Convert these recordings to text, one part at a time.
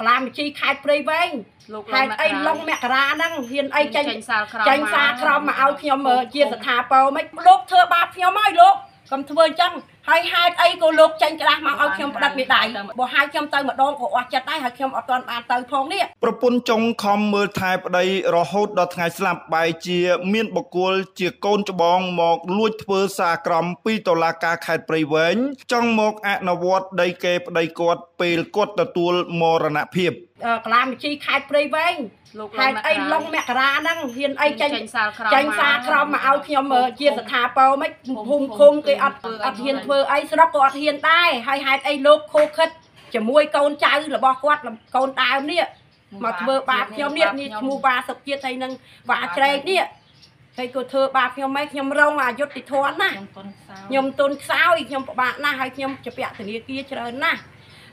កលាមជីខេត្តព្រៃវែងលោកខេត្តអីឡុងមករាហ្នឹងហ៊ានអីចេញចេញសារក្រមចេញសារក្រមមកឲ្យខ្ញុំមើលជាស្ថាពរមិនលោកធ្វើបាបខ្ញុំហើយលោកកុំធ្វើអញ្ចឹង ហើយហេតុអីក៏លោកចេញក្រាស់មកឲ្យខ្ញុំផ្ដិតមេដៃបើហៅខ្ញុំទៅម្ដងក៏អស់ចិត្តដែរហើយខ្ញុំអត់ទាន់បានទៅផងនេះប្រពន្ធចុងខំមើលថែប្តីរហូតដល់ថ្ងៃស្លាប់បែរជា មានបកគលជាកូនច្បងមកលួចធ្វើសារក្រមពីតុលាការខេត្តព្រៃវែងចង់មកអនុវត្តដីគេប្តីគាត់ពេលគាត់ទទួលមរណភាពអឺ កលាមជីខេត្តព្រៃវែងលោកខេត្តអីឡុងមករាហ្នឹងហ៊ានអីចេញចេញសារក្រមចេញសារក្រមមកឲ្យខ្ញុំមើលជាស្ថាពរមិនភូមិឃុំគេអត់អត់ហ៊ានធ្វើអីស្រុកក៏អត់ហ៊ានដែរហើយហេតុអីលោកខូខិតជាមួយកូនចៅរបស់គាត់កូនដើមនេះមកធ្វើបាបខ្ញុំនេះនេះឈ្មោះបាសុកជាតិហើយនឹងបាច្រែកនេះហើយក៏ធ្វើបាបខ្ញុំម៉េចខ្ញុំរងអយុត្តិធម៌ណាស់ខ្ញុំទុនខ្សោយខ្ញុំពិបាកណាស់ហើយខ្ញុំជាពាក់ធនាគារច្រើនណាស់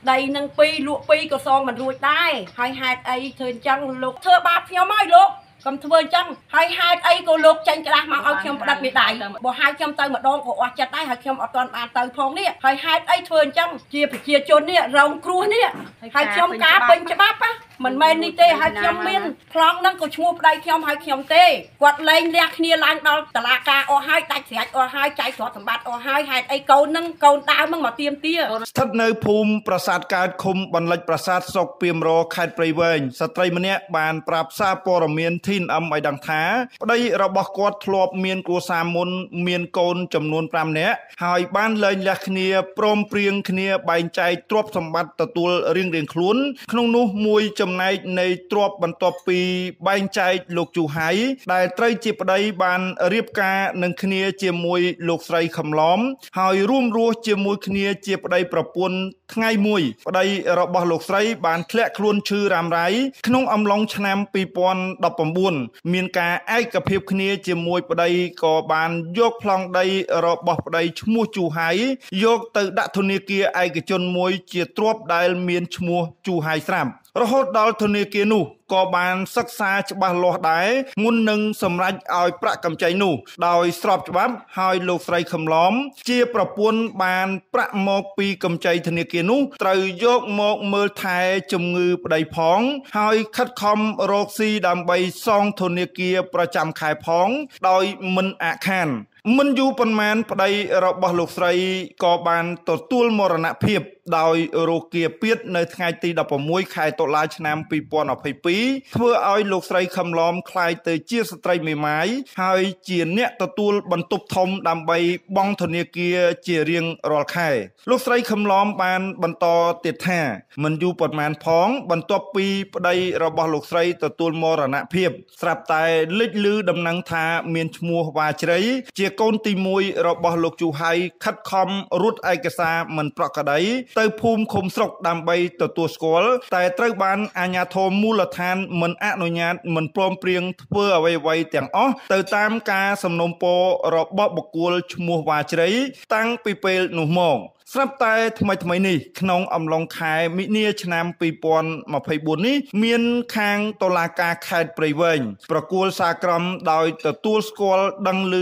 ដីនឹងពីរលក់ពីរក៏សងមិនរួចដែរហើយហេតុអីធ្វើអញ្ចឹងលោកធ្វើបាបខ្ញុំហើយលោកកុំធ្វើអញ្ចឹងហើយហេតុអីក៏លោកចេញក្រាស់មកឲ្យខ្ញុំផ្ដិតមេដៃបើហៅខ្ញុំទៅម្ដងក៏អស់ចិត្តដែរហើយខ្ញុំអត់ទាន់បានទៅផងនេះហើយហេតុអីធ្វើអញ្ចឹងជាប្រជាជននេះរងគ្រោះនេះហើយខ្ញុំការពេញច្បាប់ណា មិនមែននេះទេហើយខ្ញុំមានប្លង់ហ្នឹងក៏ឈ្មោះប្តីខ្ញុំហើយខ្ញុំទេគាត់លែងលះគ្នាឡើងដល់តឡាការអស់ហើយដាច់ស្រេចអស់ហើយចែកទ្រព្យសម្បត្តិអស់ហើយហេតុអីកូនហ្នឹងកូនដើមហ្នឹងមកទៀមទាស្ថិតនៅភូមិប្រាសាទកើតឃុំបន្លិចប្រាសាទស្រុកពីមរខេត្តព្រៃវែងស្ត្រីម្នាក់បានប្រាប់សារព័ត៌មាន TNM ឲ្យដឹងថាប្តីរបស់គាត់ធ្លាប់មានគ្រួសារមុន មានកូនចំនួន5នាក់ហើយបានលែងលះគ្នាព្រមព្រៀងគ្នាបែងចែកទ្រព្យសម្បត្តិទទួលរៀងៗខ្លួន ក្នុងនោះមួយចំណែកនៃទ្រព្យបន្ទាប់ពីបែងចែកលោកជូហៃដែលត្រូវជាប្តីបានរៀបការនឹងគ្នាជាមួយលោកស្រីខំឡំហើយរួមរស់ជាមួយគ្នាជាប្តីប្រពន្ធថ្ងៃមួយប្តីរបស់លោកស្រីបានធ្លាក់ខ្លួនឈឺរ៉ាំរ៉ៃក្នុងអំឡុងឆ្នាំ2019មានការឯកភាពគ្នាជាមួយប្តីក៏បានយកប្លង់ដីរបស់ប្តីឈ្មោះជូហៃយកទៅដាក់ធនាគារឯកជនមួយជាទ្រព្យដែលមានឈ្មោះជូហៃស្រាប់ រហូតដល់ធនាគារនោះ ក៏បានសិក្សាច្បាស់លាស់ដែរមុននឹងសម្រេចឲ្យប្រាក់កម្ចីនោះ ដោយស្របច្បាប់ហើយលោកស្រីខំឡំជាប្រពន្ធបានប្រាក់មកពីកម្ចីធនាគារនោះត្រូវយកមកមើលថែជំងឺប្តីផង ហើយខិតខំរកស៊ីដើម្បីសងធនាគារប្រចាំខែផង ដោយមិនអាក់ខានមិនយូរប៉ុន្មានប្តីរបស់លោកស្រីក៏បានទទួលមរណភាពដោយរោគាពៀតនៅថ្ងៃទី16ខែតុលាឆ្នាំ2022ធ្វើឲ្យលោកស្រីខំឡំคล้ายទៅជាស្ត្រីមេម៉ាយហើយជាអ្នកទទួលបន្ទុកធំដើម្បីបង់ធនាគារជារៀងរាល់ខែ លោកស្រីខំឡំបានបន្តទៀតថា មិនយូរប៉ុន្មានផង បន្ទាប់ពីប្តីរបស់លោកស្រីទទួលមរណភាព ស្រាប់តែលេចឮដំណឹងថាមានឈ្មោះវ៉ាជ្រៃជាកូនទី1របស់លោកជូហៃខិតខំរត់ឯកសារមិនប្រក្រតីទៅភូមិឃុំស្រុកដើម្បីទទួលស្គាល់តែត្រូវបានអាជ្ញាធរមូលដ្ឋាន នមិនអនុញ្ញាតមិនព្រមព្រៀងធ្វើអ្វីៗទាំងអស់ទៅតាមការសំណូមពររបស់បុគ្គលឈ្មោះវ៉ាជ្រៃតាំងពីពេលនោះមក ស្រាប់តែថ្មីថ្មីនេះក្នុងអំឡុងខែមិនិនាឆ្នាំ2024នេះមានខាងតុលាការខេត្តព្រៃវែងប្រគល់សារក្រមដោយទទួលស្គាល់ដឹងឮ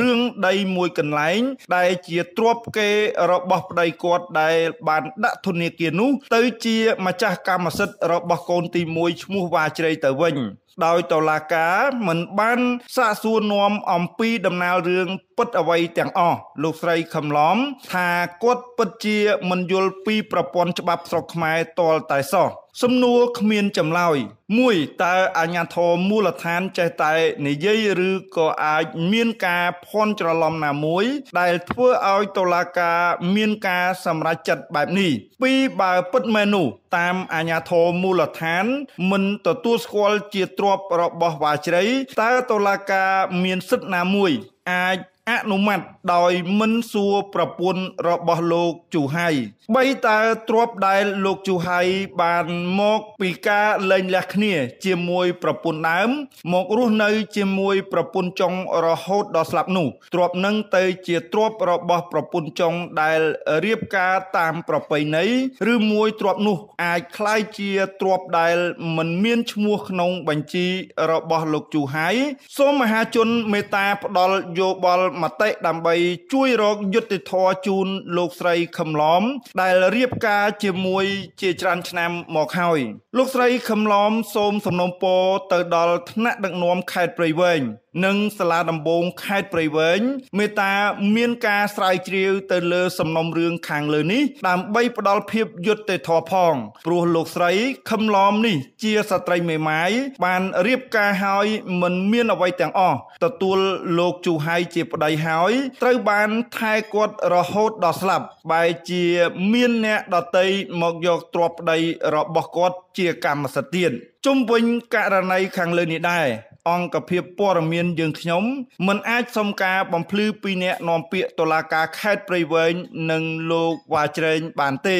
រឿងដីមួយកន្លែង ដែលជាទ្រព្យគេរបស់ប្តីគាត់ដែល បានដាក់ធនាគារនោះ ទៅជាម្ចាស់កម្មសិទ្ធិរបស់កូនទី1ឈ្មោះវ៉ាជ្រៃទៅវិញ ដោយតុលាការមិនបានសាកសួរនាំអំពីដំណើររឿងពិតអ្វីទាំងអស់លោកស្រីខំឡំថាគាត់ពិតជាមិនយល់ពីប្រព័ន្ធច្បាប់ស្រុកខ្មែរទាល់តែសោះ សំណួរគ្មានចម្លើយ1តើអាជ្ញាធរមូលដ្ឋានចេះតែនិយាយឬក៏អាចមានការភ័ន្តច្រឡំណាមួយ ដែលធ្វើឲ្យតុលាការមានការសម្រេចចិត្តបែបនេះពីរបើពិតមែននោះតាមអាជ្ញាធរមូលដ្ឋាន មិនទទួលស្គាល់ជាទ្រព្យរបស់វាជ្រៃតើតុលាការមានសិទ្ធិណាមួយ អាចអនុម័តដោយមិនសួរប្រពន្ធរបស់លោកជូហៃបីតើទ្របដែលលោកជូហៃបានមកពីការលែងលះគ្នា ជាមួយប្រពន្ធដើម មករស់នៅជាមួយប្រពន្ធចុងរហូតដល់ស្លាប់នោះទ្របនឹងទៅជាទ្របរបស់ប្រពន្ធចុងដែលរៀបការតាមប្រពៃណីឬមួយទ្របនោះអាចคล้ายជាទ្របដែលមិនមានឈ្មោះក្នុងបញ្ជីរបស់លោកជូហៃសូមមហាជនមេត្តាផ្ដល់ យោបល់មតិដើម្បីជួយរកយុត្តិធម៌ជូនលោកស្រីខំឡំដែលរៀបការជាមួយជាច្រើនឆ្នាំមកហើយលោកស្រីខំឡំសូមសំណូមពរទៅដល់ថ្នាក់ដឹកនាំខេត្តព្រៃវែងនិងសាលាដំបងខេត្តព្រៃវែងមេត្តាមានការស្រាវជ្រាវទៅលើសំណុំរឿងខាងលើនេះដើម្បីផ្ដល់ភាពយុត្តិធម៌ផងព្រោះលោកស្រីខឹមឡំនេះជាស្ត្រីមេម៉ាយបានរៀបការហើយមិនមានអ្វីទាំងអស់ទទួលលោកជូហៃជាប្តីហើយត្រូវបានថែគាត់រហូតដល់ស្លាប់បែជាមានអ្នកដតីមកយកទ្រព្យប្តីរបស់គាត់ជាកម្មសិទ្ធិទៀតជុំវិញករណីខាងលើនេះដែរ អង្គភាពព័ត៌មានយើងខ្ញុំមិនអាចសុំការបំភ្លឺពីអ្នកនាំពាក្យតុលាការខេត្តព្រៃវែងនិងលោកវ៉ាច្រែងបានទេ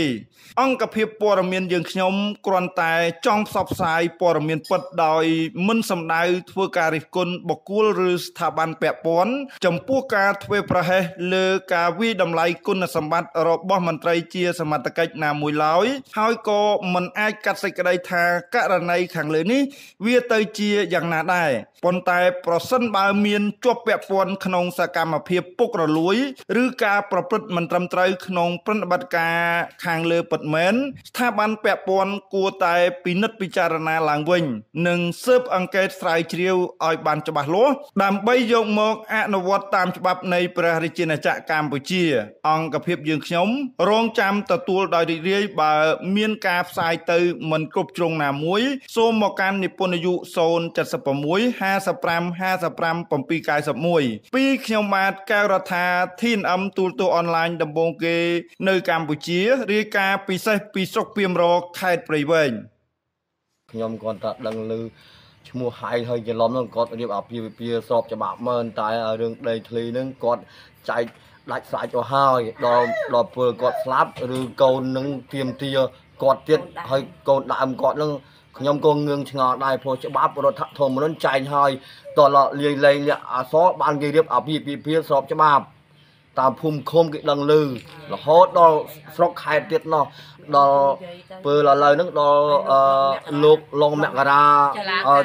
អង្គភាពព័ត៌មានយើងខ្ញុំគ្រាន់តែចង់ផ្សព្វផ្សាយព័ត៌មានពិតដោយមិនសំដៅធ្វើការរិះគន់បុគ្គលឬស្ថាប័នពាក់ព័ន្ធចំពោះការធ្វើប្រហែសលើការវិតម្លៃគុណសម្បត្តិរបស់មន្ត្រីជាសមត្ថកិច្ចណាមួយឡើយហើយក៏មិនអាចកាត់សេចក្តីថាករណីខាងលើនេះ វាទៅជាយ៉ាងណាដែរប៉ុន្តែប្រសិនបើមានជាប់ពាក់ព័ន្ធក្នុងសកម្មភាពពុករលួយ ឬការប្រព្រឹត្តមិនត្រឹមត្រូវក្នុងប្រតិបត្តិការខាងលើពិតមែនស្ថាប័នពាក់ព័ន្ធគួរតែពិនិត្យពិចារណាឡើងវិញ និងស៊ើបអង្កេតស្រាវជ្រាវឲ្យបានច្បាស់លាស់ដើម្បីយកមកអនុវត្តតាមច្បាប់នៃព្រះរាជាណាចក្រកម្ពុជា អង្គភាពយើងខ្ញុំរងចាំទទួលដោយរីករាយបើមានការផ្សាយទៅមិនគ្រប់ជ្រុងណាមួយ សូមមកកាន់និពន្ធយុ076 55 55 791ពីខ្ញុំបាទកៅរដ្ឋា TNM ទូរទស្សន៍អនឡាញដំបងគេ នៅកម្ពុជារាយការណ៍ពិសេសពីស្រុកពីមរខេត្តព្រៃវែងខ្ញុំគាត់តែដឹងឮឈ្មោះហៃហើយច្រឡំហ្នឹងគាត់រៀបអាពាហ៍ពិពាហ៍ស្របច្បាប់មើលតែរឿងដីធ្លីហ្នឹងគាត់ចែកដាច់ស្រេចទៅហើយដល់ដល់ពេលគាត់ស្លាប់ឬកូននឹងទៀមទាគាត់ទៀតហើយកូនដើមគាត់នឹង ខ្ញុំក៏ងឿងឆ្ងល់ដែរព្រោះច្បាប់រដ្ឋធម្មនុញ្ញចែងហើយតលលាយលែងលក្ខអសរបានគេរៀបអាពាហ៍ពិពាហ៍ស្របច្បាប់តាមភូមិឃុំគេដឹងឮរហូតដល់ស្រុកខេត្តទៀតនោះដល់ពេលឥឡូវហ្នឹងដល់លោកឡុងមករា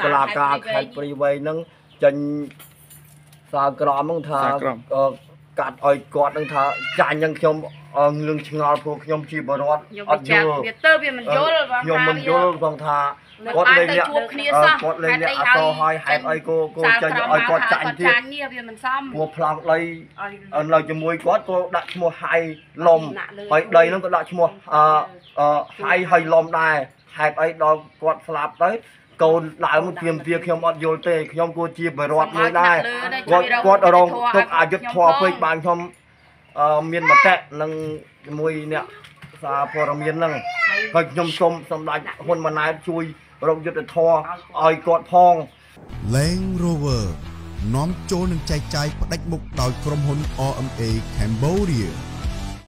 តឡាការខេត្តព្រៃវែងហ្នឹងចេញសារក្រមហ្នឹងថា កាត់ឲ្យគាត់នឹងថាចាញ់នឹងខ្ញុំងឿងឆ្ងល់ព្រោះខ្ញុំជាបរដ្ឋអត់យល់វាទៅវាមិនយល់ខ្ញុំមិនយល់ផងថាគាត់លេងលាក់គាត់លេងលាក់អសហើយហេតុអីគោគោចេញឲ្យគាត់ចាញ់ទៀតចាញ់នេះវាមិនសមព្រោះប្លង់ដីនៅជាមួយគាត់ក៏ដាក់ឈ្មោះហៃលំហើយដីហ្នឹងក៏ដាក់ឈ្មោះអឺហៃហើយលំដែរហេតុអីដល់គាត់ស្លាប់ទៅ កូនដើមទៀមទាខ្ញុំអត់យល់ទេខ្ញុំគួរជាបរិវត្តមួយដែរគាត់គាត់រងទុកអយុធធម៌ពេកបានខ្ញុំមានមតិនឹងជាមួយអ្នកសារព័ត៌មានហ្នឹងហើយខ្ញុំសូមសម្ដេចហ៊ុនម៉ាណែតជួយរកយុទ្ធធរឲ្យគាត់ផង Land Rover នាំចូលនឹងចែកចាយផ្ដាច់មុខដោយក្រុមហ៊ុន RMA Cambodia